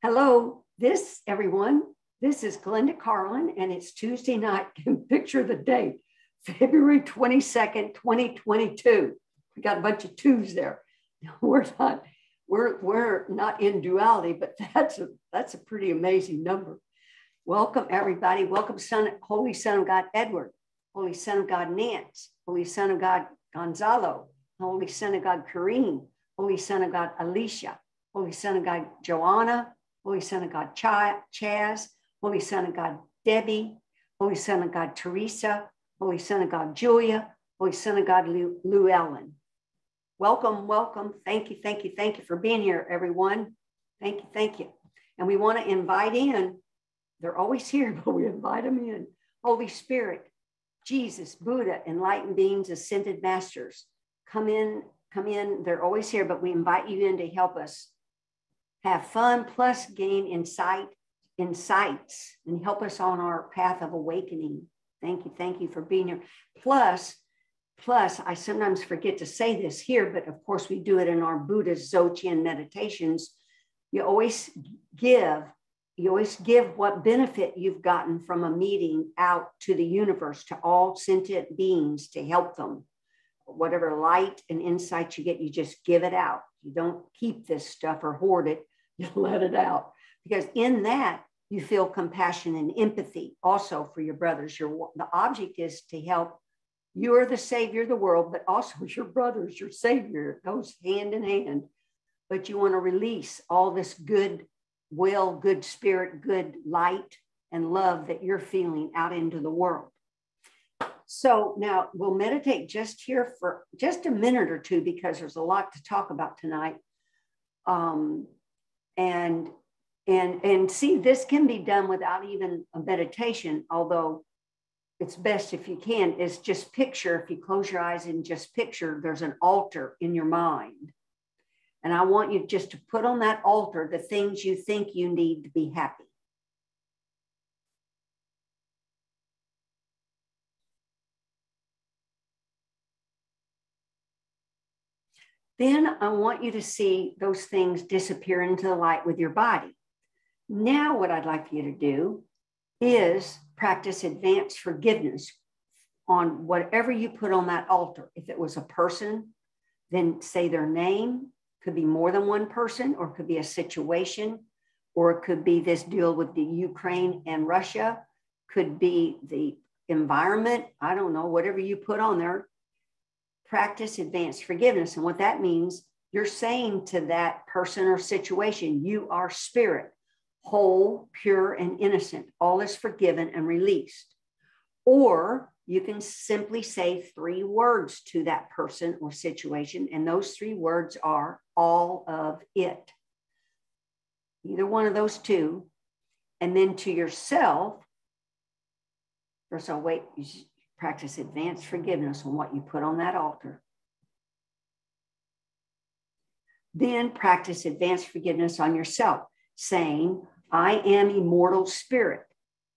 Hello, this everyone. This is Glenda Carlin, and it's Tuesday night. Can picture the date, February 22nd, 2022. We got a bunch of twos there. We're not, we're, we're not in duality, but that's a that's a pretty amazing number. Welcome, everybody. Welcome, Son, Holy Son of God, Edward, Holy Son of God, Nance, Holy Son of God, Gonzalo, Holy Son of God, Kareem, Holy Son of God, Alicia, Holy Son of God, Joanna, Holy Son of God, Chaz, Holy Son of God, Debbie, Holy Son of God, Teresa, Holy Son of God, Julia, Holy Son of God, Lou, Ellen. Welcome, welcome. Thank you, thank you, thank you for being here, everyone. Thank you, thank you. And we want to invite in, they're always here, but we invite them in. Holy Spirit, Jesus, Buddha, enlightened beings, ascended masters. Come in, come in. They're always here, but we invite you in to help us have fun plus gain insight, insights, and help us on our path of awakening. Thank you, thank you for being here. Plus, plus, I sometimes forget to say this here, but of course we do it in our Buddhist Dzogchen meditations. You always give you always give what benefit you've gotten from a meeting out to the universe, to all sentient beings to help them. Whatever light and insight you get, you just give it out. You don't keep this stuff or hoard it, you let it out. Because in that, you feel compassion and empathy also for your brothers. Your, the object is to help. You are the savior of the world, but also your brothers, your savior. It goes hand in hand. But you want to release all this good will, good spirit, good light, and love that you're feeling out into the world. So now we'll meditate just here for just a minute or two because there's a lot to talk about tonight. Um, and and and see this can be done without even a meditation, although it's best if you can is just picture if you close your eyes and just picture there's an altar in your mind and I want you just to put on that altar the things you think you need to be happy. Then I want you to see those things disappear into the light with your body. Now, what I'd like you to do is practice advanced forgiveness on whatever you put on that altar. If it was a person, then say their name, could be more than one person, or it could be a situation, or it could be this deal with the Ukraine and Russia, could be the environment. I don't know, whatever you put on there. Practice advanced forgiveness. And what that means, you're saying to that person or situation, you are spirit, whole, pure, and innocent. All is forgiven and released. Or you can simply say three words to that person or situation, and those three words are all of it. Either one of those two. And then to yourself, first I'll wait, practice advanced forgiveness on what you put on that altar. Then practice advanced forgiveness on yourself, saying, I am immortal spirit.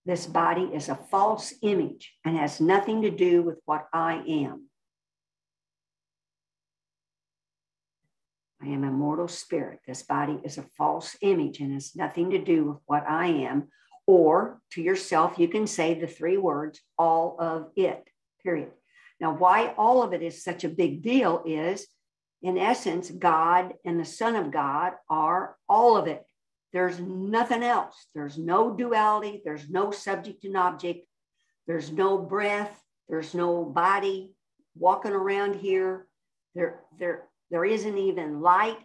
This body is a false image and has nothing to do with what I am. I am a mortal spirit. This body is a false image and has nothing to do with what I am. Or to yourself, you can say the three words, all of it, period. Now, why all of it is such a big deal is, in essence, God and the Son of God are all of it. There's nothing else. There's no duality. There's no subject and object. There's no breath. There's no body walking around here. There, there, there isn't even light,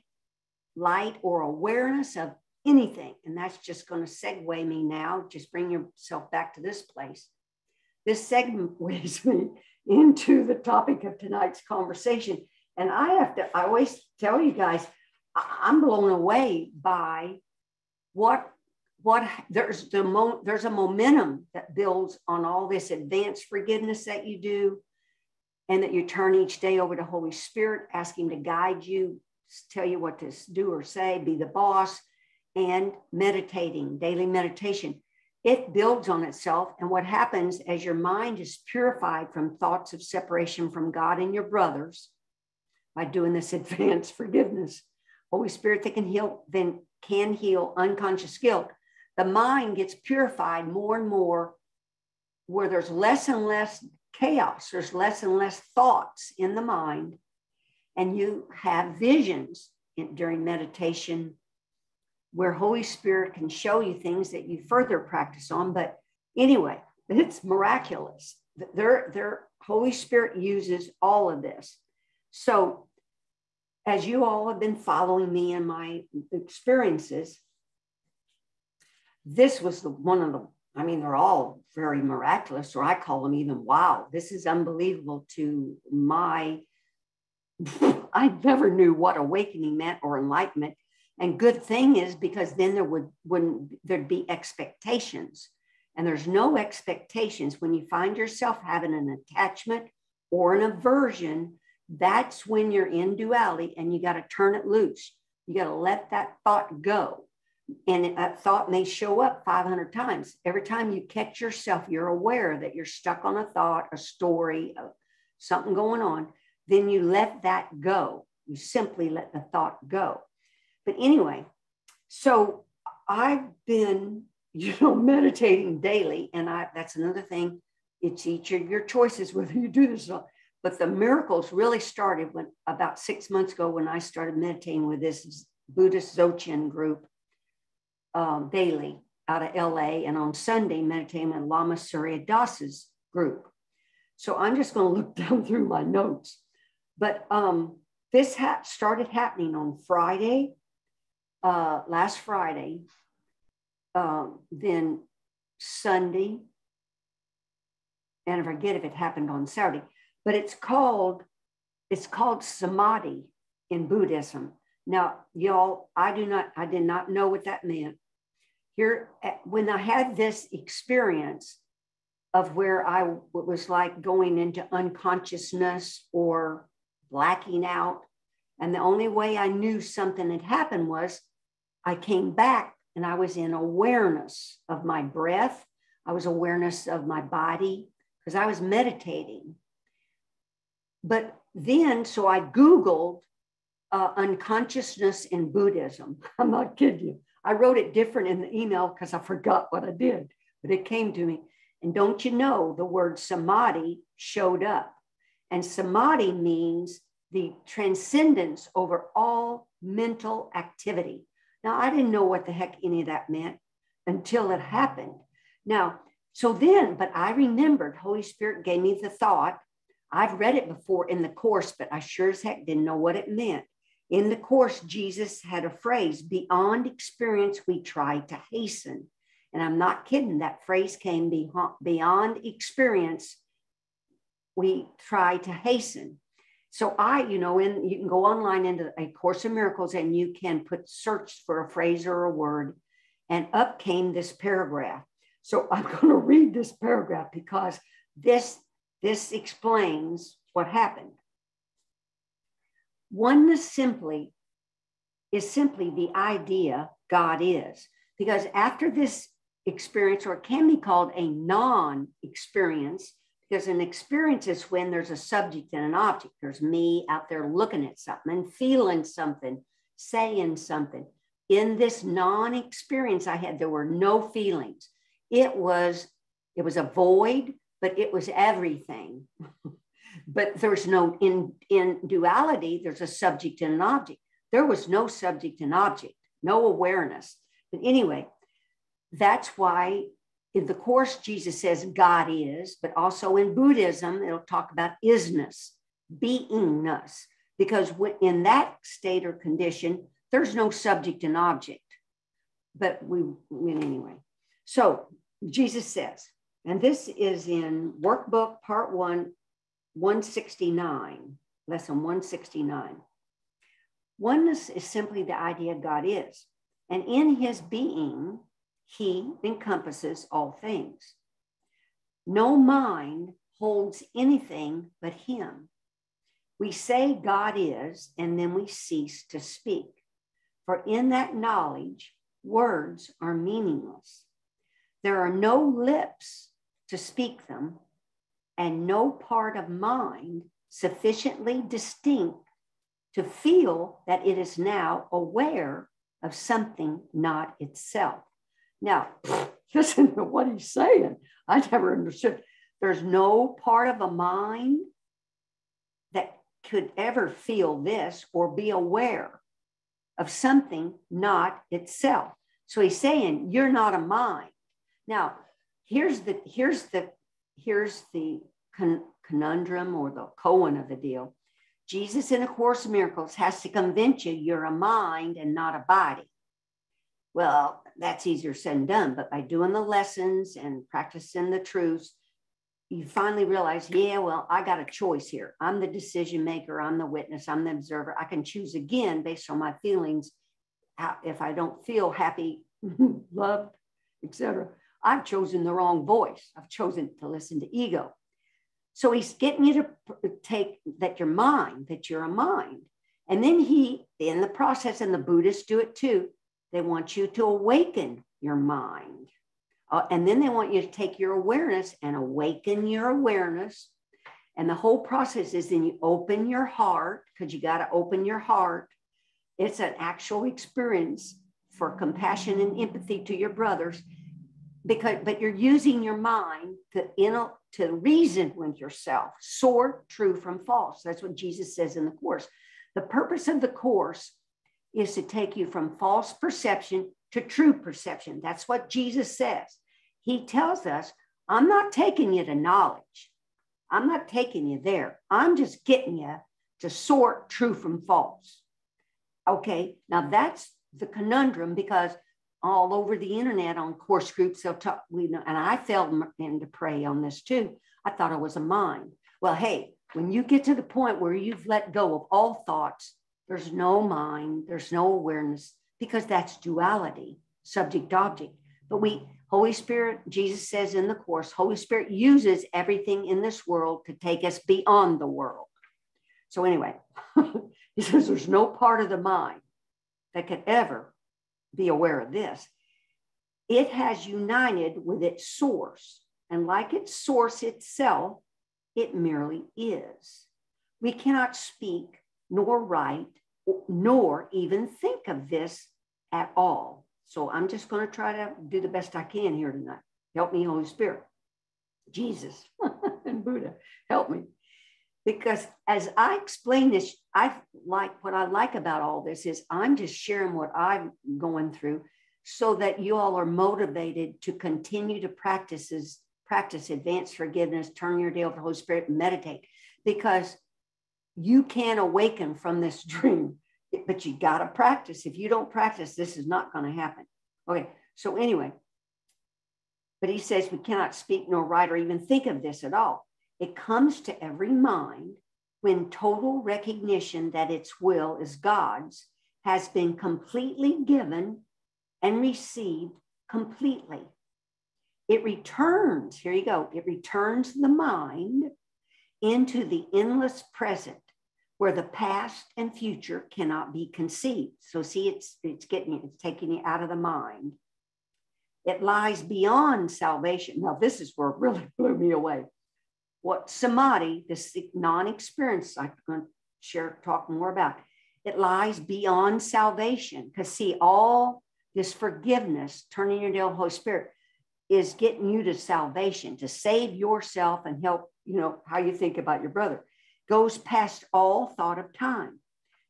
light or awareness of anything. And that's just going to segue me now. Just bring yourself back to this place. This segment segues me into the topic of tonight's conversation. And I have to, I always tell you guys, I'm blown away by what what there's the mo, there's a momentum that builds on all this advanced forgiveness that you do and that you turn each day over to holy spirit ask him to guide you tell you what to do or say be the boss and meditating daily meditation it builds on itself and what happens as your mind is purified from thoughts of separation from god and your brothers by doing this advanced forgiveness Holy Spirit that can heal, then can heal unconscious guilt. The mind gets purified more and more, where there's less and less chaos, there's less and less thoughts in the mind, and you have visions in, during meditation where Holy Spirit can show you things that you further practice on. But anyway, it's miraculous. Their, their Holy Spirit uses all of this. So, as you all have been following me and my experiences, this was the one of the, I mean, they're all very miraculous, or I call them even wow. This is unbelievable to my, I never knew what awakening meant or enlightenment. And good thing is because then there would wouldn't there'd be expectations. And there's no expectations. When you find yourself having an attachment or an aversion that's when you're in duality and you got to turn it loose. You got to let that thought go. And that thought may show up 500 times. Every time you catch yourself you're aware that you're stuck on a thought a story uh, something going on then you let that go. You simply let the thought go but anyway so i've been you know, meditating daily. And I that's another thing. It's each of your choices whether you do this or not. But the miracles really started when about six months ago when I started meditating with this Buddhist Dzogchen group um, daily out of LA, and on Sunday meditating with Lama Surya Das's group. So I'm just going to look down through my notes. But um, this ha- started happening on Friday, uh, last Friday, um, then Sunday, and I forget if it happened on Saturday, but it's called it's called samadhi in Buddhism. Now, y'all, I do not, I did not know what that meant. Here, when I had this experience of where I was like going into unconsciousness or blacking out, and the only way I knew something had happened was I came back and I was in awareness of my breath. I was awareness of my body because I was meditating. But then, so I Googled uh, unconsciousness in Buddhism. I'm not kidding you. I wrote it different in the email because I forgot what I did, but it came to me. And don't you know, the word samadhi showed up. And samadhi means the transcendence over all mental activity. Now, I didn't know what the heck any of that meant until it happened. Now, so then, but I remembered Holy Spirit gave me the thought. I've read it before in the course, but I sure as heck didn't know what it meant. In the course, Jesus had a phrase beyond experience, we try to hasten. And I'm not kidding, that phrase came beyond experience, we try to hasten. So I, you know, in you can go online into a Course in Miracles and you can put search for a phrase or a word, and up came this paragraph. So I'm going to read this paragraph because this this explains what happened. Oneness simply is simply the idea God is, because after this experience, or it can be called a non-experience, because an experience is when there's a subject and an object. There's me out there looking at something and feeling something, saying something. In this non-experience I had, there were no feelings. It was, it was a void, but it was everything. but there's no in in duality, there's a subject and an object. There was no subject and object, no awareness. But anyway, that's why in the Course, Jesus says God is, but also in Buddhism, it'll talk about isness, beingness, because in that state or condition, there's no subject and object. But we, anyway. So Jesus says, and this is in workbook part one, 169, lesson 169. Oneness is simply the idea God is. And in his being, he encompasses all things. No mind holds anything but Him. We say God is, and then we cease to speak. For in that knowledge, words are meaningless. There are no lips to speak them, and no part of mind sufficiently distinct to feel that it is now aware of something not itself. Now, listen to what he's saying. I never understood. There's no part of a mind that could ever feel this or be aware of something not itself. So he's saying you're not a mind. Now, here's the here's the here's the con- conundrum or the koan of the deal. Jesus in A Course of Miracles has to convince you you're a mind and not a body. Well, that's easier said than done, but by doing the lessons and practicing the truths, you finally realize, yeah, well, I got a choice here. I'm the decision maker, I'm the witness, I'm the observer. I can choose again based on my feelings. If I don't feel happy, loved, etc., I've chosen the wrong voice. I've chosen to listen to ego. So he's getting you to take that your mind, that you're a mind. And then he, in the process, and the Buddhists do it too, they want you to awaken your mind. Uh, and then they want you to take your awareness and awaken your awareness. And the whole process is then you open your heart because you got to open your heart. It's an actual experience for compassion and empathy to your brothers because but you're using your mind to in a, to reason with yourself sort true from false that's what jesus says in the course the purpose of the course is to take you from false perception to true perception that's what jesus says he tells us i'm not taking you to knowledge i'm not taking you there i'm just getting you to sort true from false okay now that's the conundrum because all over the internet on course groups. They'll talk, we know, and I fell into prey on this too. I thought I was a mind. Well, hey, when you get to the point where you've let go of all thoughts, there's no mind, there's no awareness, because that's duality, subject object. But we, Holy Spirit, Jesus says in the Course, Holy Spirit uses everything in this world to take us beyond the world. So, anyway, he says there's no part of the mind that could ever be aware of this. It has united with its source, and like its source itself, it merely is. We cannot speak, nor write, nor even think of this at all. So I'm just going to try to do the best I can here tonight. Help me, Holy Spirit. Jesus and Buddha, help me because as I explain this, I like what I like about all this is I'm just sharing what I'm going through so that you all are motivated to continue to practices, practice advanced forgiveness, turn your day over to the Holy Spirit, meditate, because you can awaken from this dream, but you got to practice. If you don't practice, this is not going to happen. Okay, so anyway, but he says we cannot speak nor write or even think of this at all. It comes to every mind when total recognition that its will is God's has been completely given and received completely. It returns, here you go, it returns the mind into the endless present where the past and future cannot be conceived. So see, it's it's getting it's taking you out of the mind. It lies beyond salvation. Now, this is where it really blew me away what samadhi, this non-experience, I'm going to share, talk more about, it lies beyond salvation. Because see, all this forgiveness, turning your the Holy Spirit, is getting you to salvation, to save yourself and help, you know, how you think about your brother. Goes past all thought of time.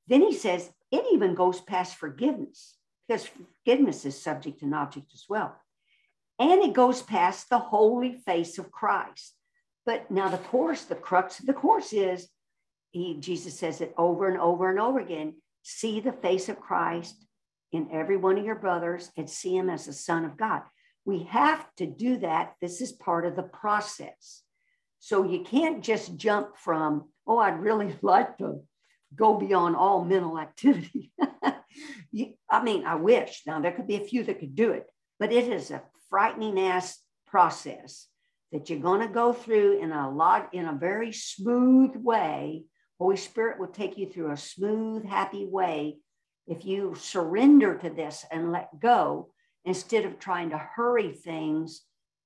Then he says it even goes past forgiveness, because forgiveness is subject and object as well. And it goes past the holy face of Christ. But now the course, the crux of the course is he, Jesus says it over and over and over again see the face of Christ in every one of your brothers and see him as the Son of God. We have to do that. This is part of the process. So you can't just jump from, oh, I'd really like to go beyond all mental activity. I mean, I wish. Now, there could be a few that could do it, but it is a frightening ass process that you're going to go through in a lot in a very smooth way holy spirit will take you through a smooth happy way if you surrender to this and let go instead of trying to hurry things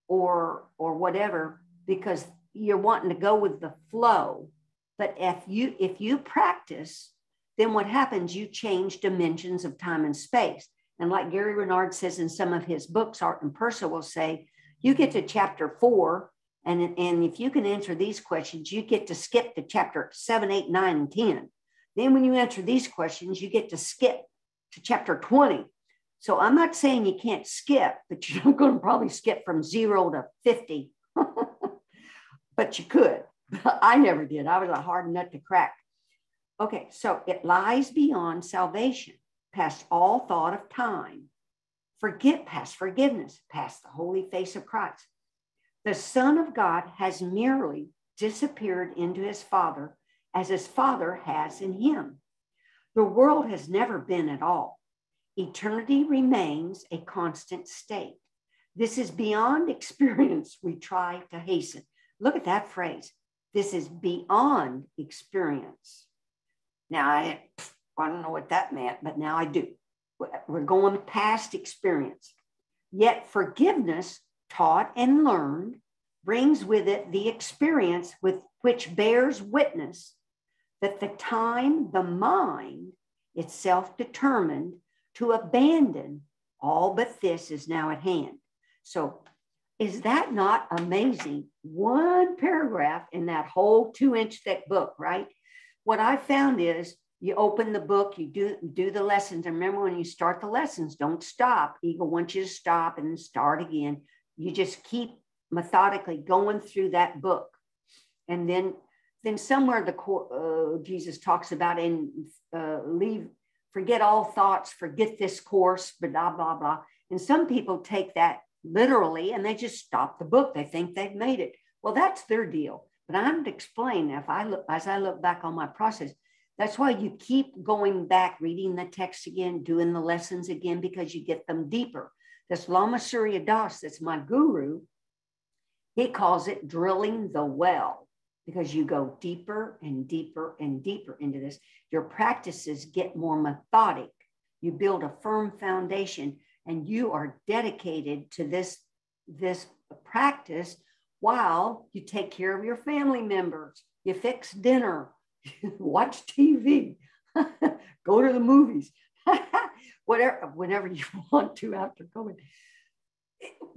or or whatever because you're wanting to go with the flow but if you if you practice then what happens? You change dimensions of time and space. And like Gary Renard says in some of his books, Arten and Pursah will say, you get to chapter four, and, and if you can answer these questions, you get to skip to chapter seven, eight, nine, and 10. Then when you answer these questions, you get to skip to chapter 20. So I'm not saying you can't skip, but you're going to probably skip from zero to 50. but you could. I never did. I was a hard nut to crack. Okay, so it lies beyond salvation, past all thought of time. Forget past forgiveness, past the holy face of Christ. The Son of God has merely disappeared into his Father as his Father has in him. The world has never been at all. Eternity remains a constant state. This is beyond experience we try to hasten. Look at that phrase. This is beyond experience. Now, I, I don't know what that meant, but now I do. We're going past experience. Yet forgiveness, taught and learned, brings with it the experience with which bears witness that the time the mind itself determined to abandon all but this is now at hand. So is that not amazing? One paragraph in that whole two inch thick book, right? What I found is you open the book, you do, do the lessons. And remember, when you start the lessons, don't stop. Ego wants you to stop and start again. You just keep methodically going through that book. And then, then somewhere the uh, Jesus talks about in uh, leave, forget all thoughts, forget this course, blah, blah, blah. And some people take that literally and they just stop the book. They think they've made it. Well, that's their deal. But I'm to explain if I look as I look back on my process, that's why you keep going back, reading the text again, doing the lessons again, because you get them deeper. This Lama Surya Das, that's my guru, he calls it drilling the well because you go deeper and deeper and deeper into this. Your practices get more methodic. You build a firm foundation and you are dedicated to this, this practice while you take care of your family members, you fix dinner, watch TV, go to the movies, whatever, whenever you want to after COVID.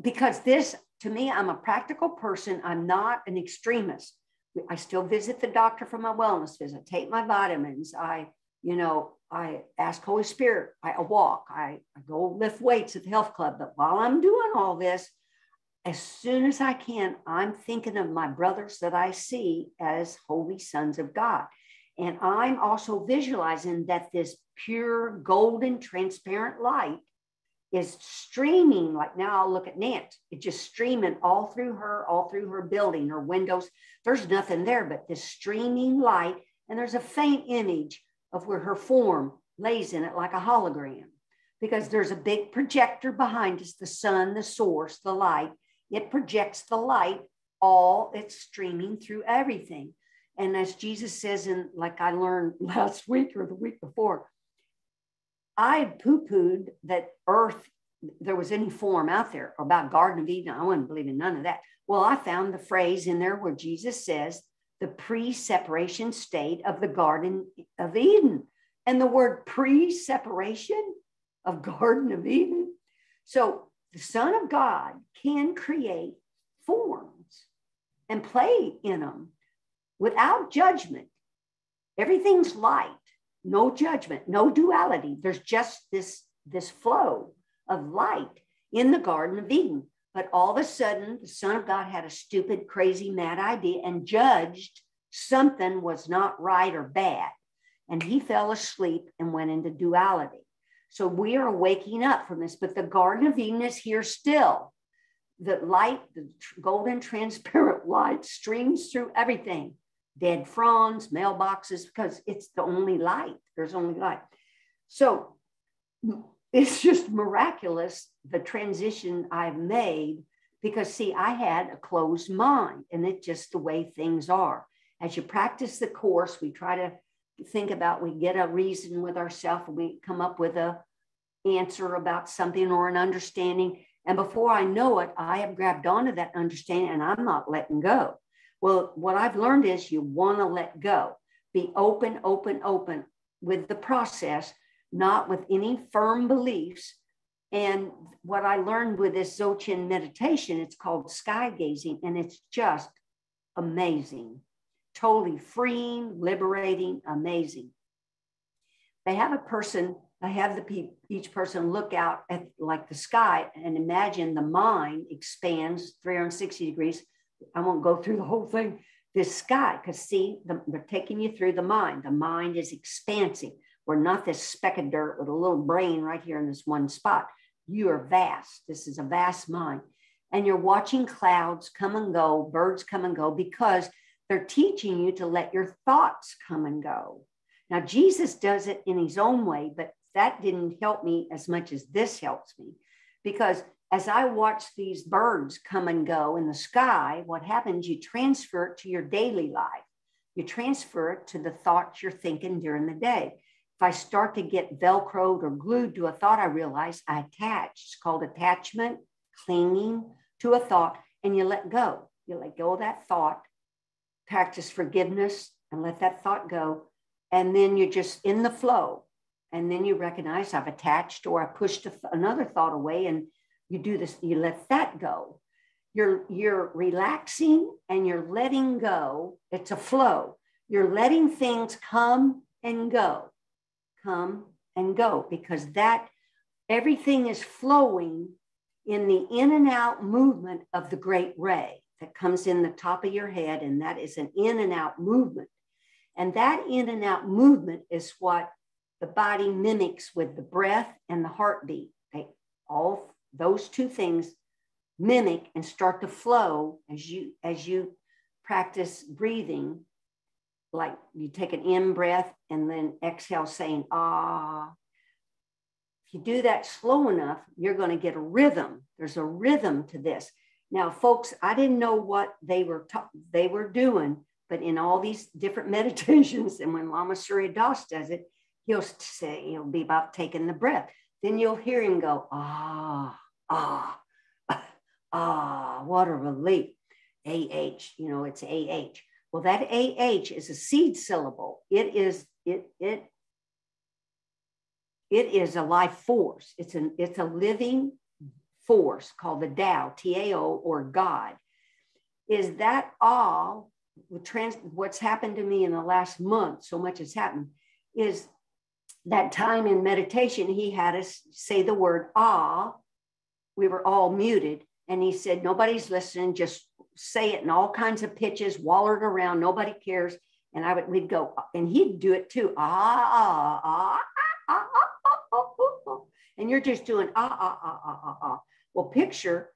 Because this, to me, I'm a practical person. I'm not an extremist. I still visit the doctor for my wellness visit, take my vitamins. I, you know, I ask Holy Spirit, I walk, I, I go lift weights at the health club. But while I'm doing all this, as soon as I can, I'm thinking of my brothers that I see as holy sons of God. And I'm also visualizing that this pure, golden, transparent light is streaming. Like now, I'll look at Nance, it's just streaming all through her, all through her building, her windows. There's nothing there but this streaming light. And there's a faint image of where her form lays in it like a hologram because there's a big projector behind us the sun, the source, the light. It projects the light, all it's streaming through everything. And as Jesus says, in like I learned last week or the week before, I poo pooed that earth, there was any form out there about Garden of Eden. I wouldn't believe in none of that. Well, I found the phrase in there where Jesus says, the pre separation state of the Garden of Eden. And the word pre separation of Garden of Eden. So the Son of God can create forms and play in them without judgment. Everything's light, no judgment, no duality. There's just this, this flow of light in the Garden of Eden. But all of a sudden, the Son of God had a stupid, crazy, mad idea and judged something was not right or bad. And he fell asleep and went into duality. So we are waking up from this, but the Garden of Eden is here still. The light, the golden transparent light streams through everything dead fronds, mailboxes, because it's the only light. There's only light. So it's just miraculous the transition I've made because, see, I had a closed mind and it's just the way things are. As you practice the course, we try to think about, we get a reason with ourselves we come up with a answer about something or an understanding. And before I know it, I have grabbed onto that understanding and I'm not letting go. Well, what I've learned is you want to let go. Be open, open, open with the process, not with any firm beliefs. And what I learned with this Dzogchen meditation, it's called sky gazing, and it's just amazing, totally freeing, liberating, amazing. They have a person, I have the pe- each person look out at like the sky and imagine the mind expands 360 degrees. I won't go through the whole thing. This sky, because see, the, they're taking you through the mind. The mind is expansive. We're not this speck of dirt with a little brain right here in this one spot. You are vast. This is a vast mind. And you're watching clouds come and go, birds come and go, because they're teaching you to let your thoughts come and go. Now, Jesus does it in his own way, but that didn't help me as much as this helps me because as I watch these birds come and go in the sky, what happens? You transfer it to your daily life. You transfer it to the thoughts you're thinking during the day. I start to get velcroed or glued to a thought, I realize I attach. It's called attachment, clinging to a thought, and you let go. You let go of that thought, practice forgiveness, and let that thought go. And then you're just in the flow. And then you recognize i've attached or i pushed another thought away and you do this you let that go. You're you're relaxing and you're letting go. It's a flow. You're letting things come and go come and go because that everything is flowing in the in and out movement of the great ray that comes in the top of your head and that is an in and out movement and that in and out movement is what the body mimics with the breath and the heartbeat. They all those two things mimic and start to flow as you as you practice breathing like you take an in breath and then exhale saying ah if you do that slow enough you're going to get a rhythm there's a rhythm to this now folks i didn't know what they were ta- they were doing but in all these different meditations, and when Lama Surya Das does it, he'll say, he'll be about taking the breath. Then you'll hear him go, ah, ah, ah, what a relief. AH, you know, it's AH. Well, that AH is a seed syllable. It is, it, it, it is a life force. It's an, it's a living force called the Tao, T-A-O, or God. Is that all trans, what's happened to me in the last month, so much has happened, is that time in meditation, he had us say the word ah. We were all muted. And he said, Nobody's listening, just say it in all kinds of pitches, waller it around, nobody cares. And I would, we'd go, and he'd do it too. Ah, ah, ah, ah, ah, ah, ah, And you're just doing ah, ah, ah, ah, ah, ah. Well, picture,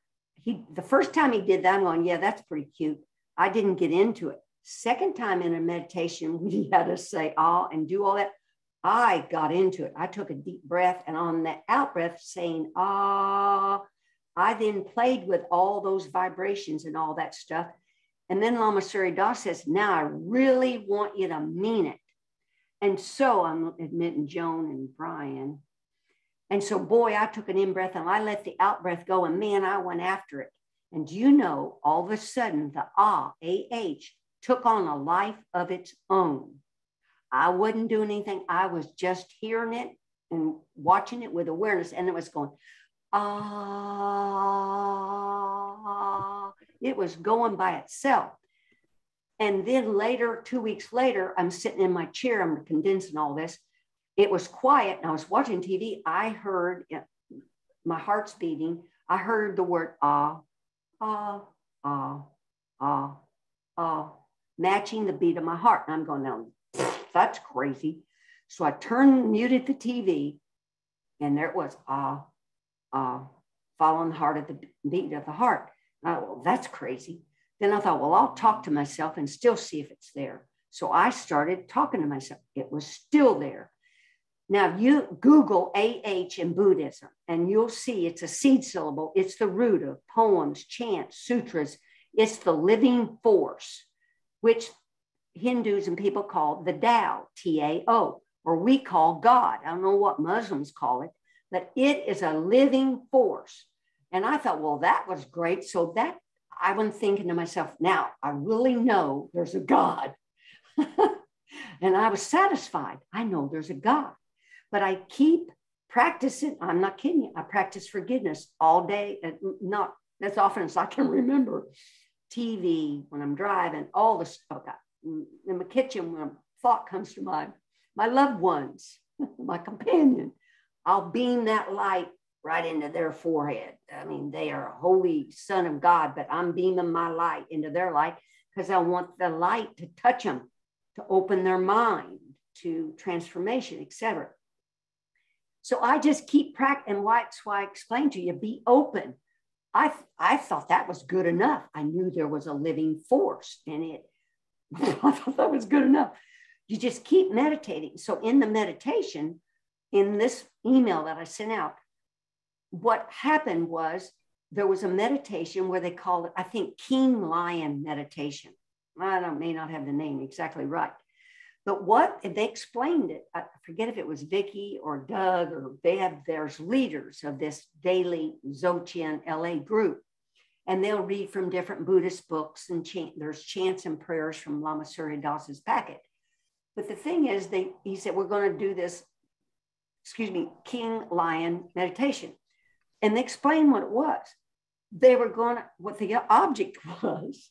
he, the first time he did that, I'm going, yeah, that's pretty cute. I didn't get into it. Second time in a meditation, we had to say ah and do all that. I got into it. I took a deep breath, and on that out breath, saying ah, I then played with all those vibrations and all that stuff. And then Lama Surya Das says, Now I really want you to mean it. And so I'm admitting Joan and Brian. And so, boy, I took an in breath and I let the out breath go, and man, I went after it. And you know, all of a sudden, the ah, AH, took on a life of its own. I wasn't doing anything. I was just hearing it and watching it with awareness. And it was going, ah, it was going by itself. And then later, two weeks later, I'm sitting in my chair, I'm condensing all this. It was quiet and I was watching TV. I heard my heart's beating. I heard the word ah, ah, ah, ah, ah, matching the beat of my heart. And I'm going, no, that's crazy. So I turned, muted the TV, and there it was, ah, following the heart of the beat of the heart. I, well, that's crazy. Then I thought, well, I'll talk to myself and still see if it's there. So I started talking to myself. It was still there. Now you Google AH in Buddhism and you'll see it's a seed syllable. It's the root of poems, chants, sutras. It's the living force, which Hindus and people call the Tao, T A O, or we call God. I don't know what Muslims call it, but it is a living force. And I thought, well, that was great. So that I was thinking to myself, now I really know there's a God. and I was satisfied. I know there's a God, but I keep practicing. I'm not kidding you. I practice forgiveness all day, and not as often as I can remember. TV when I'm driving, all the stuff in the kitchen when a thought comes to mind. My loved ones, my companion, I'll beam that light right into their forehead. I mean, they are a holy son of God, but I'm beaming my light into their light because I want the light to touch them, to open their mind to transformation, etc. So I just keep practicing. And that's why I explained to you be open. I, I thought that was good enough. I knew there was a living force in it. I thought that was good enough. You just keep meditating. So in the meditation, in this email that I sent out, what happened was there was a meditation where they called it, I think, King Lion meditation. I don't, may not have the name exactly right. But what they explained it, I forget if it was Vicky or Doug or they have there's leaders of this daily Dzogchen LA group. And they'll read from different Buddhist books and chant, there's chants and prayers from Lama Surya Das's packet. But the thing is, they he said, we're going to do this, excuse me, King Lion meditation and they explained what it was. They were going what the object was,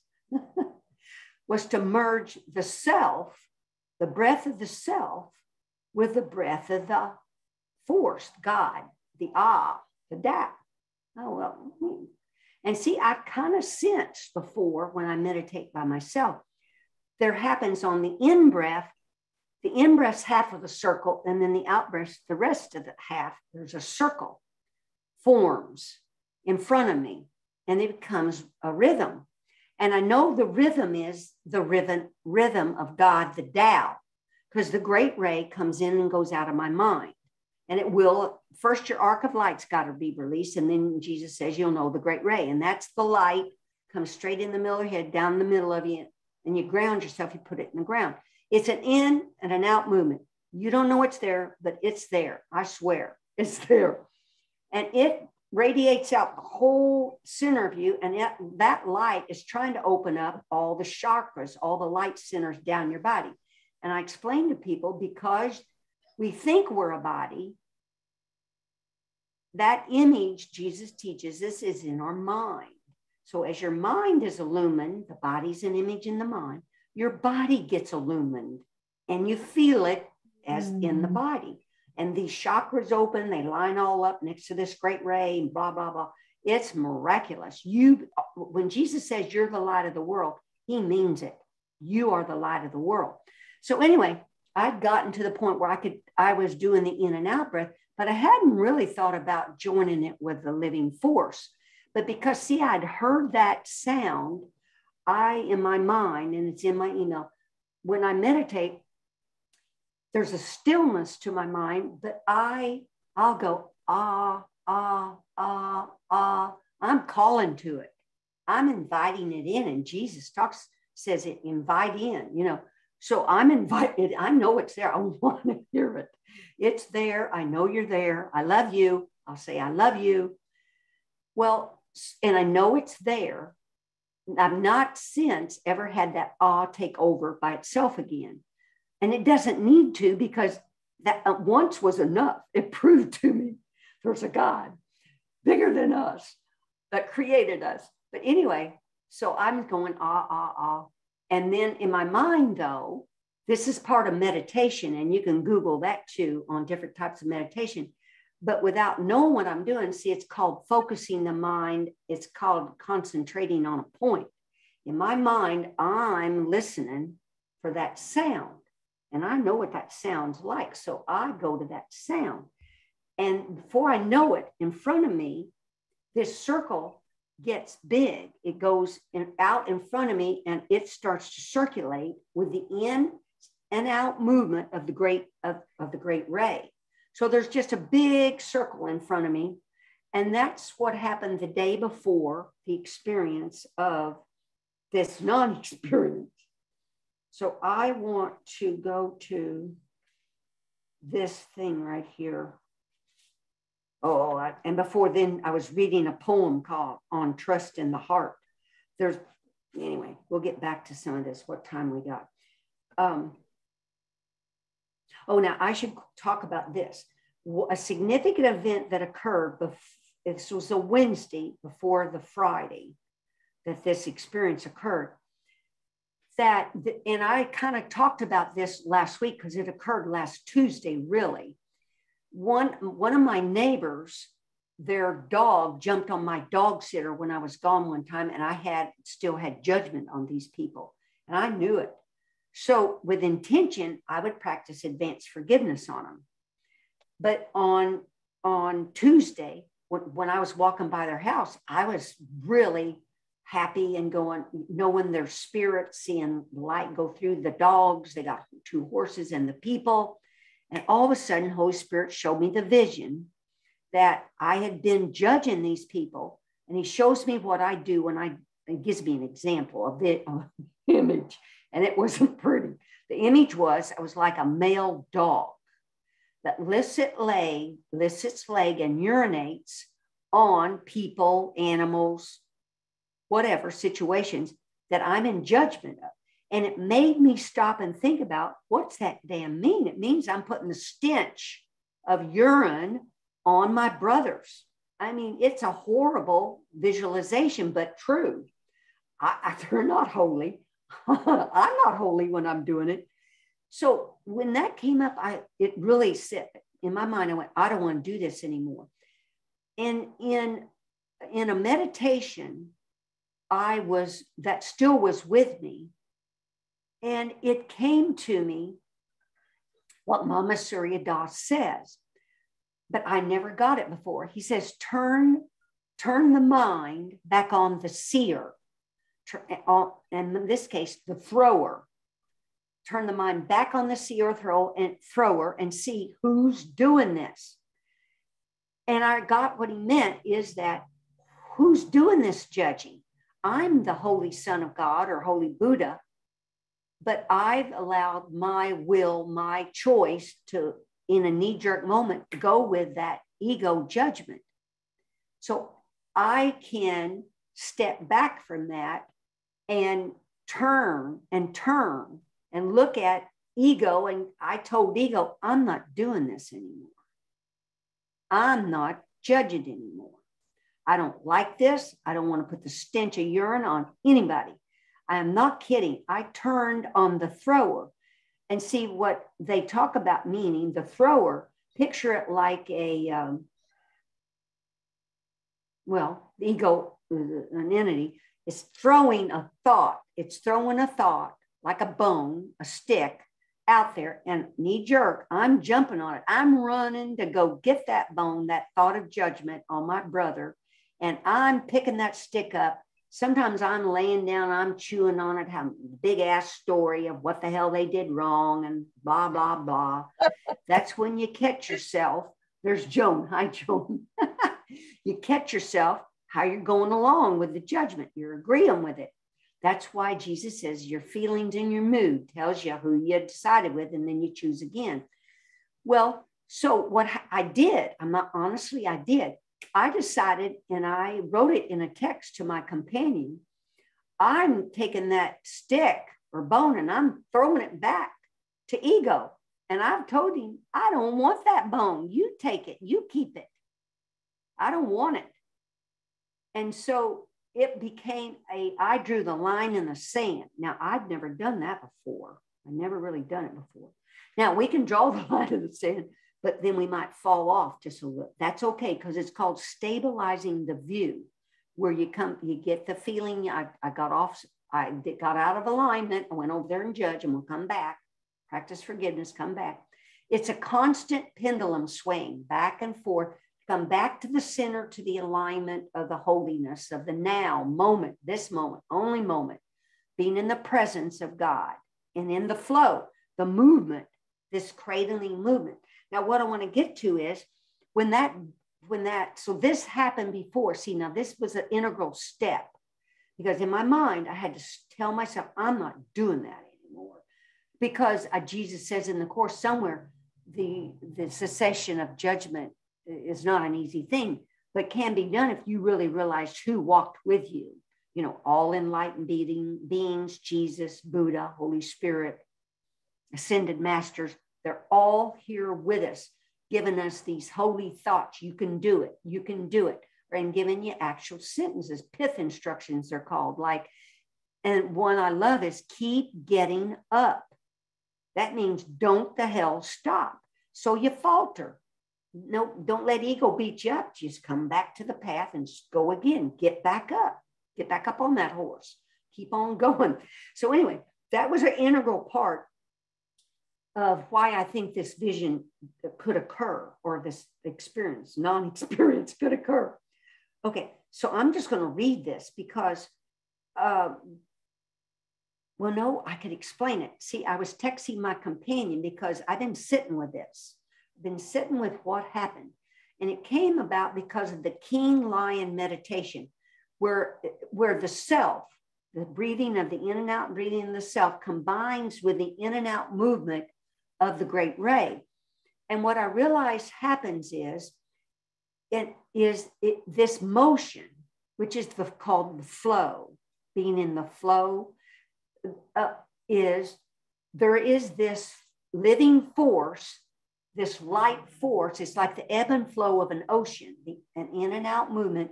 was to merge the self, the breath of the self, with the breath of the force, God, the Ah, the Da. Oh, well. Hmm. And see, I kind of sensed before when I meditate by myself, there happens on the in breath, the in breath's half of the circle, and then the out the rest of the half, there's a circle forms in front of me and it becomes a rhythm. And I know the rhythm is the rhythm, rhythm of God, the Tao, because the great ray comes in and goes out of my mind. And it will, first, your arc of light's got to be released. And then Jesus says, you'll know the great ray. And that's the light comes straight in the middle of your head, down the middle of you, and you ground yourself, you put it in the ground. It's an in and an out movement. You don't know it's there, but it's there. I swear it's there and it radiates out the whole center of you. And it, that light is trying to open up all the chakras, all the light centers down your body. And I explain to people because we think we're a body, that image Jesus teaches us is in our mind. So as your mind is illumined, the body's an image in the mind, your body gets illumined and you feel it as mm. in the mm. body and these chakras open, they line all up next to this great ray, and blah, blah, blah. It's miraculous. You, when Jesus says you're the light of the world, he means it. You are the light of the world. So anyway, I'd gotten to the point where I could, I was doing the in and out breath, but I hadn't really thought about joining it with the living force. But because, see, I'd heard that sound, I, in my mind, and it's in my email, when I meditate, there's a stillness to my mind that I I'll go ah ah ah ah. I'm calling to it. I'm inviting it in, and Jesus talks says it invite in. You know, so I'm invited. I know it's there. I want to hear it. It's there. I know you're there. I love you. I'll say I love you. Well, and I know it's there. I've not since ever had that awe take over by itself again. And it doesn't need to because that uh, once was enough. It proved to me there's a God bigger than us that created us. But anyway, so I'm going, ah, ah, ah. And then in my mind, though, this is part of meditation, and you can Google that too on different types of meditation. But without knowing what I'm doing, see, it's called focusing the mind, it's called concentrating on a point. In my mind, I'm listening for that sound. And I know what that sounds like. So I go to that sound. And before I know it, in front of me, this circle gets big. It goes in, out in front of me and it starts to circulate with the in and out movement of the great of, of the great ray. So there's just a big circle in front of me. And that's what happened the day before the experience of this non-experience. So I want to go to this thing right here. Oh, and before then, I was reading a poem called On Trust in the Heart. There's, anyway, we'll get back to some of this, what time we got. Um, Oh, now I should talk about this. A significant event that occurred, bef- this was a Wednesday before the Friday that this experience occurred. That, and I kind of talked about this last week because it occurred last Tuesday, really. One, one of my neighbors, their dog jumped on my dog sitter when I was gone one time, and I had still had judgment on these people, and I knew it. So, with intention, I would practice advanced forgiveness on them. But on on Tuesday, when, when I was walking by their house, I was really happy and going, knowing their spirit, seeing light go through the dogs. They got two horses and the people. And all of a sudden, Holy Spirit showed me the vision that I had been judging these people. And he shows me what I do when I, it gives me an example of the image. And it wasn't pretty. The image was, I was like a male dog that lifts its leg, lifts its leg and urinates on people, animals, whatever situations that I'm in judgment of. And it made me stop and think about what's that damn mean? It means I'm putting the stench of urine on my brothers. I mean, it's a horrible visualization, but true. I, I, they're not holy. I'm not holy when I'm doing it. So when that came up, I it really set in my mind. I went, I don't want to do this anymore. And in in a meditation, I was that still was with me. And it came to me what Lama Surya Das says, but I never got it before. He says, turn, turn the mind back on the seer, Eh, in this case, the thrower. Turn the mind back on the seer throw and thrower and see who's doing this. And I got what he meant is that who's doing this judging? I'm the Holy Son of God or Holy Buddha, but I've allowed my will, my choice to, in a knee jerk moment, go with that ego judgment. So I can step back from that and turn and turn and look at ego. And I told ego, I'm not doing this anymore. I'm not judging anymore. I don't like this. I don't want to put the stench of urine on anybody. I am not kidding. I turned on the thrower and see what they talk about meaning the thrower. Picture it like a, um, well, ego, uh, an entity, is throwing a thought. It's throwing a thought like a bone, a stick out there and knee jerk. I'm jumping on it. I'm running to go get that bone, that thought of judgment on my brother and I'm picking that stick up. Sometimes I'm laying down, I'm chewing on it, having a big ass story of what the hell they did wrong and blah, blah, blah. That's when you catch yourself. There's Joan. Hi, Joan. you catch yourself how you're going along with the judgment. You're agreeing with it. That's why Jesus says your feelings and your mood tells you who you decided with, and then you choose again. Well, so what I did, I'm not honestly, I did. I decided, and I wrote it in a text to my companion I'm taking that stick or bone and I'm throwing it back to ego. And I've told him, I don't want that bone. You take it, you keep it. I don't want it. And so it became a, I drew the line in the sand. Now, I've never done that before. I never really done it before. Now, we can draw the line in the sand but then we might fall off just a little. That's okay because it's called stabilizing the view, where you come, you get the feeling I, I got off, I got out of alignment, I went over there and judge, and we'll come back, practice forgiveness, come back. It's a constant pendulum swing back and forth. Come back to the center, to the alignment of the holiness of the now moment, this moment, only moment, being in the presence of God and in the flow, the movement, this cradling movement. Now, what I want to get to is when that, when that, so this happened before. See, now this was an integral step because in my mind, I had to tell myself, I'm not doing that anymore. Because uh, Jesus says in the Course somewhere, the, the cessation of judgment is not an easy thing, but can be done if you really realize who walked with you. You know, all enlightened being, beings, Jesus, Buddha, Holy Spirit, ascended masters, They're all here with us, giving us these holy thoughts. You can do it. You can do it. And giving you actual sentences, pith instructions, they're called. Like, and one I love is keep getting up. That means don't the hell stop. So you falter. No, don't let ego beat you up. Just come back to the path and go again. Get back up. Get back up on that horse. Keep on going. So, anyway, that was an integral part of why I think this vision could occur or this experience, non experience could occur. Okay, so I'm just going to read this because, uh, well, no, I could explain it. See, I was texting my companion because I've been sitting with this, been sitting with what happened. And it came about because of the king lion meditation, where, where the self, the breathing of the in and out breathing of the self combines with the in and out movement of the great ray. And what I realized happens is it is it, this motion, which is the, called the flow, being in the flow, uh, is there is this living force, this light force. It's like the ebb and flow of an ocean, an in and out movement.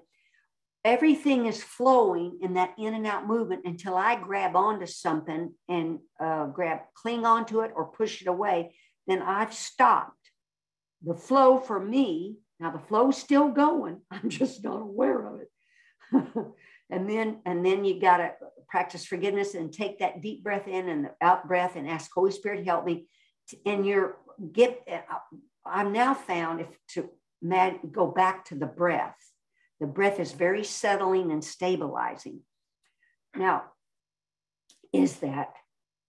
Everything is flowing in that in and out movement until I grab onto something and uh, grab, cling onto it or push it away. Then I've stopped. The flow for me now the flow's still going. I'm just not aware of it. and then and then you got to practice forgiveness and take that deep breath in and the out breath and ask Holy Spirit help me. And you're get. Uh, I'm now found if to go back to the breath. The breath is very settling and stabilizing. Now, is that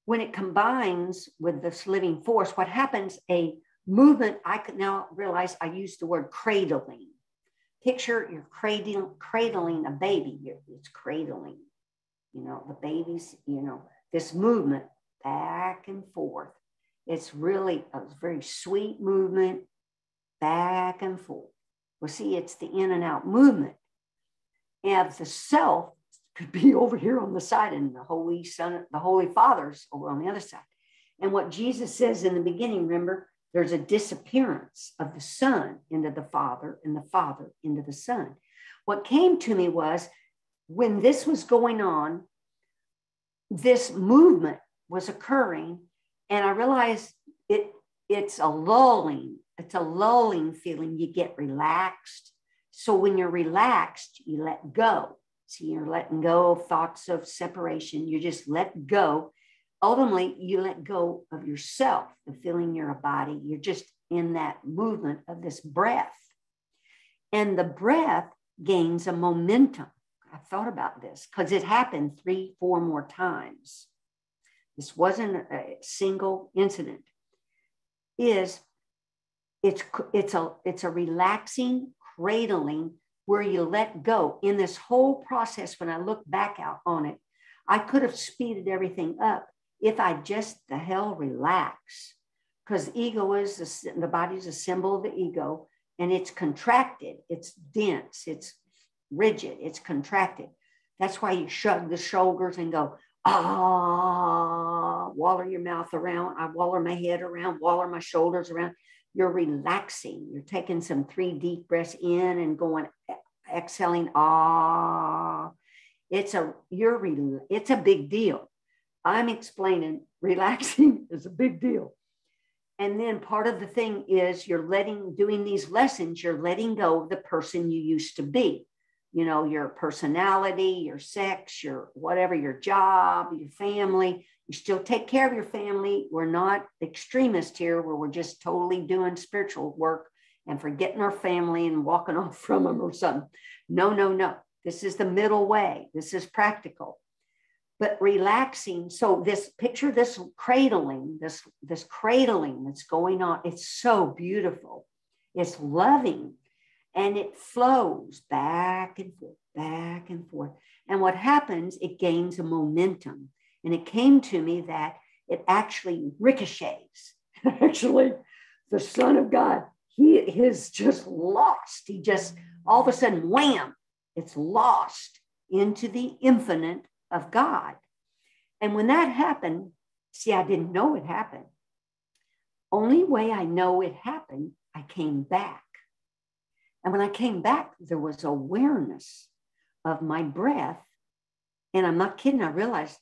when it combines with this living force, what happens? A movement, I could now realize I used the word cradling. Picture you're cradling, cradling a baby. It's cradling, you know, the baby's, you know, this movement back and forth. It's really a very sweet movement back and forth. Well, see, it's the in and out movement. And the self could be over here on the side, and the Holy Son, the Holy Father's over on the other side. And what Jesus says in the beginning, remember, there's a disappearance of the Son into the Father and the Father into the Son. What came to me was when this was going on, this movement was occurring, and I realized it it's a lulling, it's a lulling feeling. You get relaxed. So when you're relaxed, you let go. So you're letting go of thoughts of separation. You just let go ultimately you let go of yourself, the feeling you're a body. You're just in that movement of this breath. And the breath gains a momentum. I thought about this because it happened three, four more times. This wasn't a single incident. Is it's it's a it's a relaxing cradling where you let go. In this whole process, when I look back out on it, I could have speeded everything up if I just the hell relax, because ego is the, the body's a symbol of the ego and it's contracted, it's dense, it's rigid, it's contracted. That's why you shrug the shoulders and go, ah, waller your mouth around. I waller my head around, waller my shoulders around. You're relaxing. You're taking some three deep breaths in and going, exhaling, ah. It's a you're it's a big deal. I'm explaining relaxing is a big deal. And then part of the thing is you're letting, doing these lessons, you're letting go of the person you used to be. You know, your personality, your sex, your whatever, your job, your family. You still take care of your family. We're not extremists here where we're just totally doing spiritual work and forgetting our family and walking off from them or something. No, no, no. This is the middle way. This is practical but relaxing. So this picture, this cradling, this, this cradling that's going on, it's so beautiful. It's loving and it flows back and forth, back and forth. And what happens, it gains a momentum. And it came to me that it actually ricochets. actually, the Son of God, he is just lost. He just all of a sudden, wham, it's lost into the infinite of God. And when that happened, see, I didn't know it happened. only way I know it happened, I came back. And when I came back, there was awareness of my breath. And I'm not kidding, I realized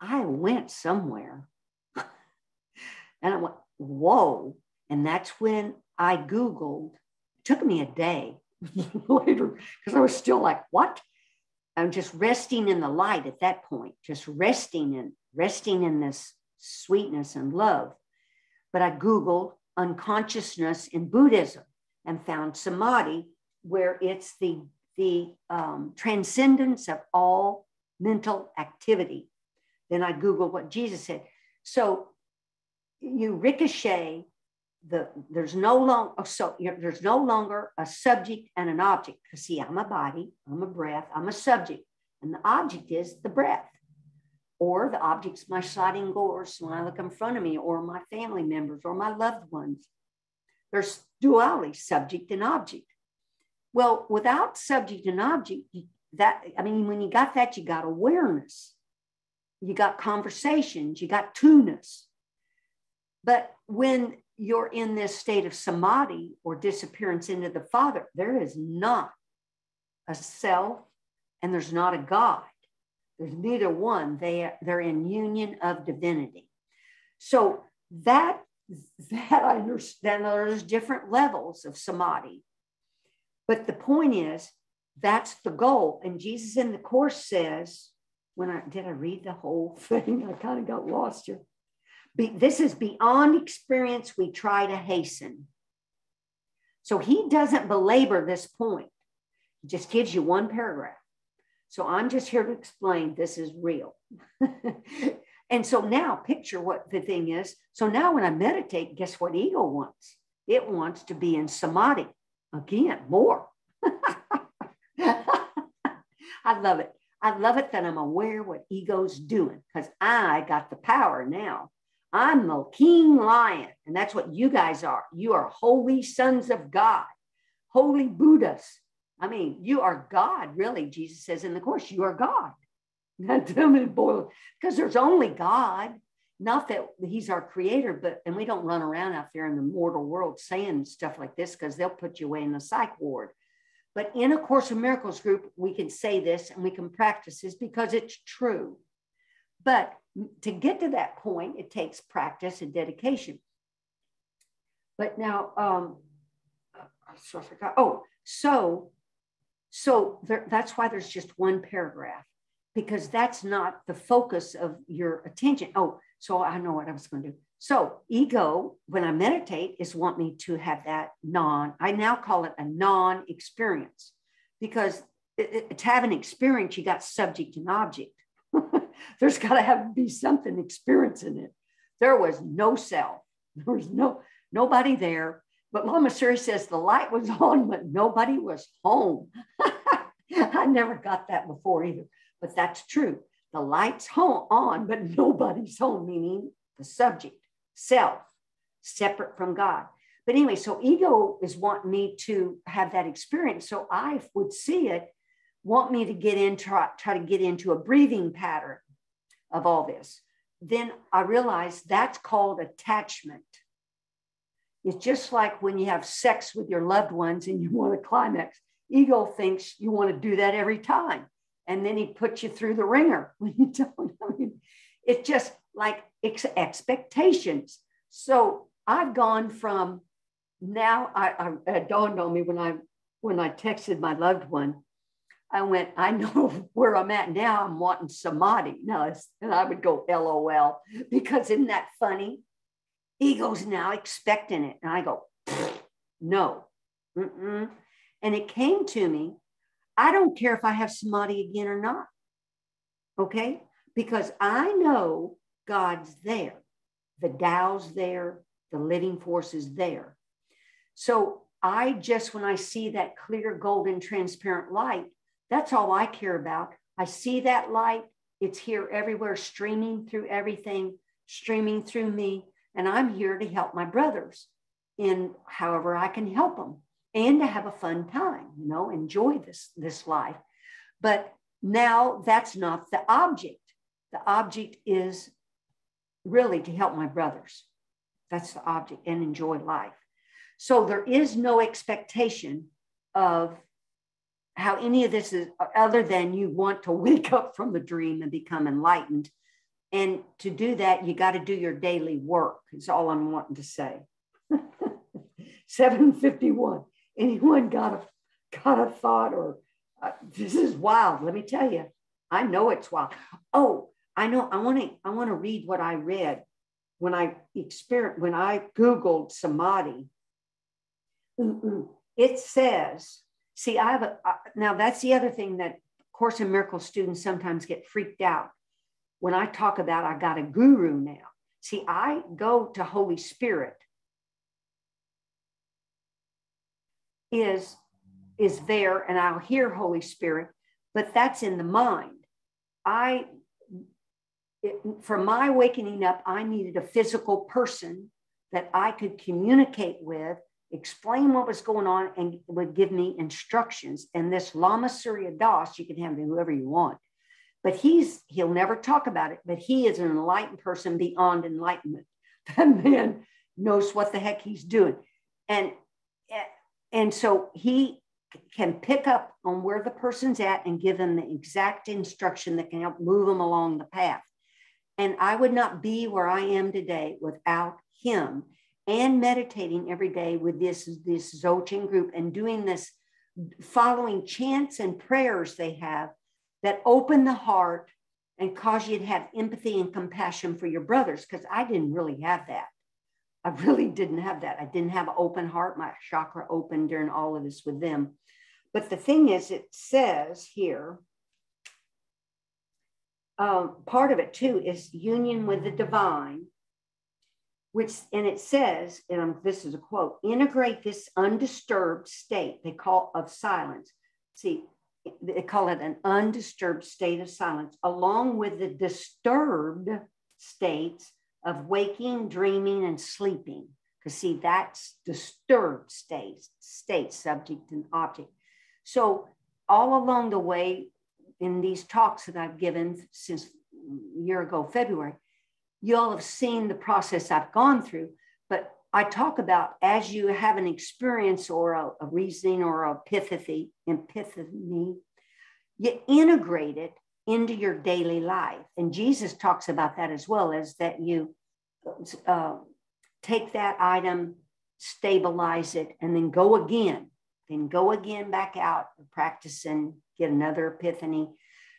I went somewhere. and I went, whoa. And that's when I Googled, it took me a day later because I was still like, what? I'm just resting in the light at that point, just resting in resting in this sweetness and love. But I Googled unconsciousness in Buddhism and found samadhi, where it's the, the um, transcendence of all mental activity. Then I Googled what Jesus said. So you ricochet the there's no long oh, so there's no longer a subject and an object because see i'm a body i'm a breath i'm a subject and the object is the breath or the object's my sliding doors when i look in front of me or my family members or my loved ones there's duality subject and object well without subject and object that i mean when you got that you got awareness you got conversations you got two-ness but when you're in this state of samadhi or disappearance into the Father, there is not a self and there's not a God. There's neither one. They, they're in union of divinity. So that, that I understand there's different levels of samadhi. But the point is, that's the goal. And Jesus in the Course says, when I did I read the whole thing? I kind of got lost here. Be, this is beyond experience we try to hasten. So he doesn't belabor this point, he just gives you one paragraph. So I'm just here to explain this is real. and so now picture what the thing is. So now when I meditate, guess what ego wants? It wants to be in samadhi. Again, more. I love it. I love it that I'm aware what ego's doing because I got the power now I'm the king lion. And that's what you guys are. You are holy sons of God, holy Buddhas. I mean, you are God, really. Jesus says in the Course, you are God. Too many boil because there's only God. Not that he's our creator, but, and we don't run around out there in the mortal world saying stuff like this because they'll put you away in the psych ward. But in a Course of Miracles group, we can say this and we can practice this because it's true. But to get to that point, it takes practice and dedication. But now, um, so I forgot. Oh, so, so there, that's why there's just one paragraph because that's not the focus of your attention. Oh, so I know what I was going to do. So ego, when I meditate, is want me to have that non. I now call it a non-experience because it, it, to have an experience, you got subject and object. There's got to have be something experiencing it. There was no self. There was no nobody there. But Lama Surya says the light was on, but nobody was home. I never got that before either, but that's true. The light's on, but nobody's home, meaning the subject, self, separate from God. But anyway, so ego is wanting me to have that experience. So I would see it, want me to get in, try, try to get into a breathing pattern of all this. Then I realized that's called attachment. It's just like when you have sex with your loved ones and you want a climax. Ego thinks you want to do that every time. And then he puts you through the ringer when you don't. I mean, it's just like ex- expectations. So I've gone from now, I, I, it dawned on me when I when I texted my loved one, I went, I know where I'm at now. I'm wanting samadhi. now, and I would go LOL because isn't that funny? Ego's now expecting it. And I go, no. Mm-mm. And it came to me, I don't care if I have samadhi again or not. Okay? Because I know God's there. The Tao's there. The living force is there. So I just, when I see that clear, golden, transparent light, that's all I care about. I see that light. It's here everywhere, streaming through everything, streaming through me. And I'm here to help my brothers in however I can help them and to have a fun time, you know, enjoy this, this life. But now that's not the object. The object is really to help my brothers. That's the object and enjoy life. So there is no expectation of how any of this is other than you want to wake up from the dream and become enlightened. And to do that, you got to do your daily work, is all I'm wanting to say. 751. Anyone got a got a thought or uh, this is wild. Let me tell you. I know it's wild. Oh, I know. I want to. I want to read what I read when I experienced when I googled samadhi. It says, see, I have a uh, now. That's the other thing that Course in Miracles students sometimes get freaked out when I talk about. I got a guru now. See, I go to Holy Spirit. Is is there, and I'll hear Holy Spirit, but that's in the mind. I, it, for my wakening up, I needed a physical person that I could communicate with, explain what was going on, and would give me instructions. And this Lama Surya Das, you can have him whoever you want, but he's he'll never talk about it. But he is an enlightened person beyond enlightenment. That man knows what the heck he's doing, and and so he can pick up on where the person's at and give them the exact instruction that can help move them along the path. And I would not be where I am today without him and meditating every day with this, this Dzogchen group and doing this, following chants and prayers they have that open the heart and cause you to have empathy and compassion for your brothers. Because I didn't really have that. I really didn't have that. I didn't have an open heart, my chakra open during all of this with them. But the thing is, it says here, um, part of it too is union with the divine, which, and it says, and this is a quote, integrate this undisturbed state they call of silence. See, they call it an undisturbed state of silence, along with the disturbed states of waking, dreaming, and sleeping. Because see, that's disturbed states, state, subject, and object. So all along the way in these talks that I've given since year ago, February, you'll have seen the process I've gone through. But I talk about as you have an experience or a, a reasoning or a epiphany, epiphany, you integrate it into your daily life. And Jesus talks about that as well as that you uh, take that item, stabilize it, and then go again. Then go again back out, practice and get another epiphany.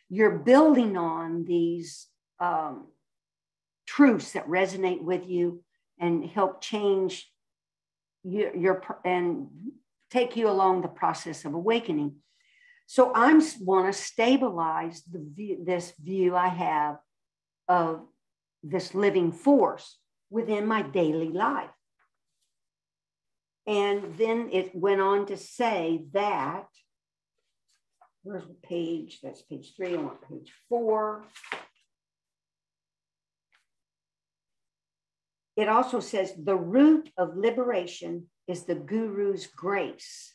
You're building on these um, truths that resonate with you and help change your, your and take you along the process of awakening. So I'm want to stabilize the view, this view I have of this living force within my daily life. And then it went on to say that, where's the page? That's page three. I want page four. It also says the root of liberation is the guru's grace.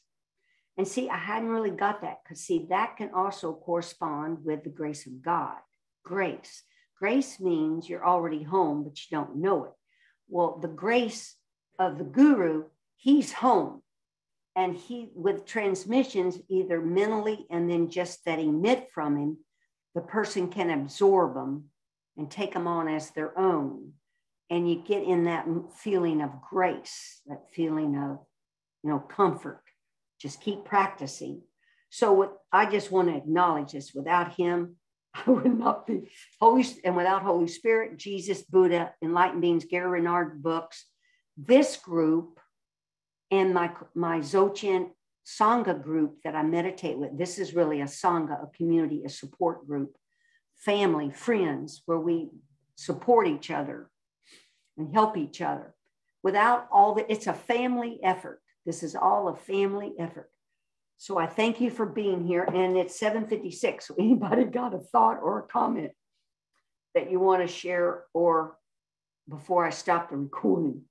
And see, I hadn't really got that because, see, that can also correspond with the grace of God. Grace. Grace means you're already home, but you don't know it. Well, the grace of the guru, he's home. And he, with transmissions, either mentally and then just that emit from him, the person can absorb them and take them on as their own. And you get in that feeling of grace, that feeling of, you know, comfort just keep practicing. So what, I just want to acknowledge this. Without him, I would not be Holy and without Holy Spirit, Jesus, Buddha, Enlightened Beings, Gary Renard books, this group and my my Dzogchen Sangha group that I meditate with. This is really a Sangha, a community, a support group, family, friends, where we support each other and help each other. Without all the, it's a family effort. This is all a family effort. So I thank you for being here. And it's 756. So anybody got a thought or a comment that you want to share or before I stop the recording?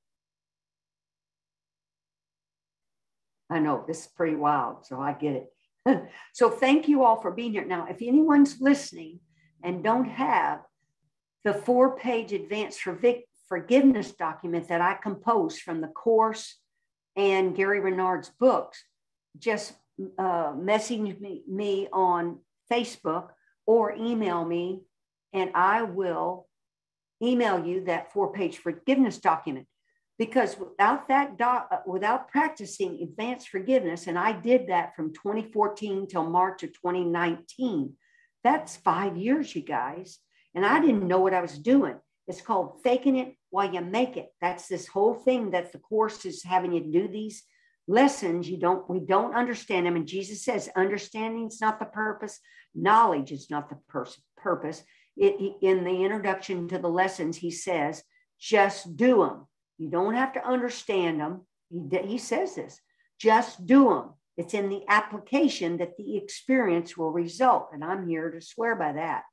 I know this is pretty wild, so I get it. so thank you all for being here. Now, if anyone's listening and don't have the four page advance for Vic forgiveness document that I composed from the course and Gary Renard's books. Just uh, message me, me on Facebook or email me, and I will email you that four page forgiveness document. Because without that, doc, uh, without practicing advanced forgiveness, and I did that from 2014 till March of 2019, that's five years, you guys. And I didn't know what I was doing. It's called faking it while you make it. That's this whole thing that the course is having you do these lessons. You don't, we don't understand them. And Jesus says, understanding is not the purpose, knowledge is not the purpose. It, in the introduction to the lessons, he says, just do them. You don't have to understand them. He, he says this, just do them. It's in the application that the experience will result. And I'm here to swear by that.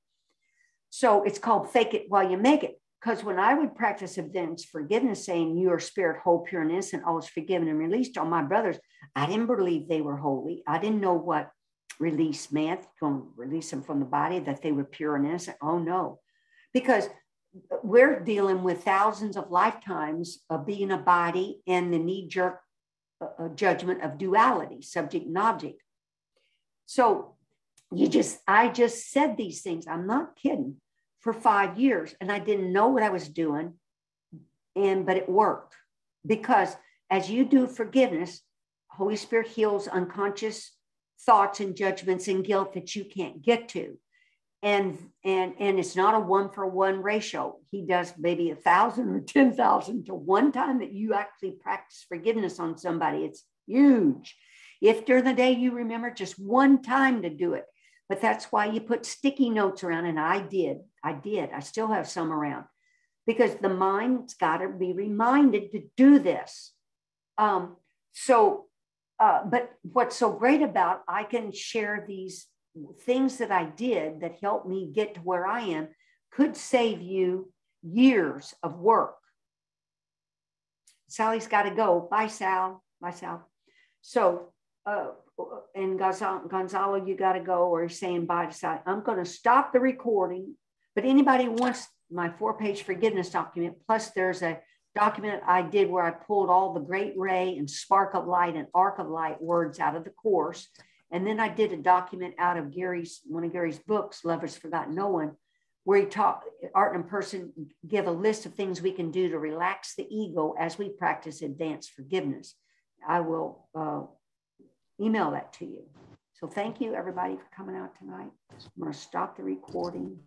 So it's called fake it while you make it. Because when I would practice events, forgiveness, saying you are spirit, whole, pure, and innocent, always forgiven and released, all my brothers, I didn't believe they were holy. I didn't know what release meant, going to release them from the body, that they were pure and innocent. Oh no. Because we're dealing with thousands of lifetimes of being a body and the knee jerk uh, uh, judgment of duality, subject and object. So you just, I just said these things. I'm not kidding for five years and I didn't know what I was doing. And, but it worked because as you do forgiveness, Holy Spirit heals unconscious thoughts and judgments and guilt that you can't get to. And, and, and it's not a one for one ratio. He does maybe a thousand or 10,000 to one time that you actually practice forgiveness on somebody. It's huge. If during the day you remember just one time to do it, but that's why you put sticky notes around. And I did. I did. I still have some around because the mind's got to be reminded to do this. Um, so, uh, but what's so great about I can share these things that I did that helped me get to where I am could save you years of work. Sally's got to go. Bye, Sal. Bye, Sal. So, uh, and Gonzalo, you got to go, or he's saying bye to Sally. I'm going to stop the recording. But anybody wants my four page forgiveness document, plus there's a document I did where I pulled all the great ray and spark of light and arc of light words out of the course. And then I did a document out of Gary's, one of Gary's books, Love Has Forgotten No One, where he taught Arten and Pursah give a list of things we can do to relax the ego as we practice advanced forgiveness. I will uh, email that to you. So thank you everybody for coming out tonight. I'm to stop the recording.